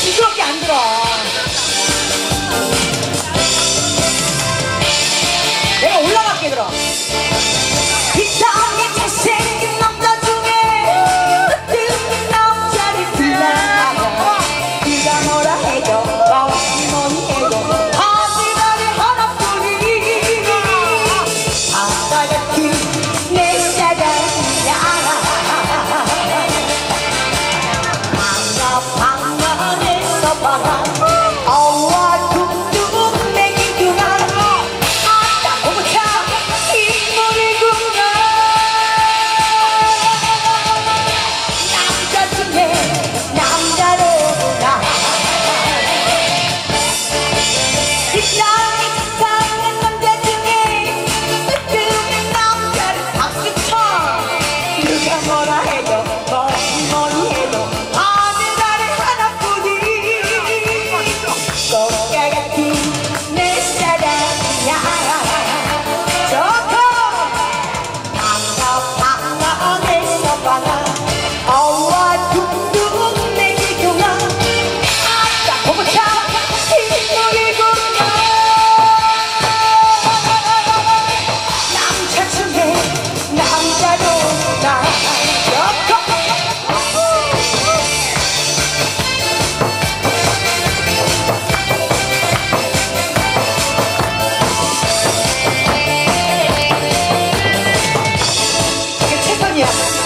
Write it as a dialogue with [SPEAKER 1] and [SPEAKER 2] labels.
[SPEAKER 1] 你说 Yeah.